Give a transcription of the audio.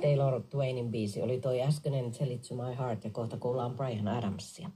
Taylor Twainin biisi oli toi äskeinen Tell It To My Heart ja kohta kuullaan Brian Adamsia.